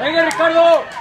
Venga, Ricardo.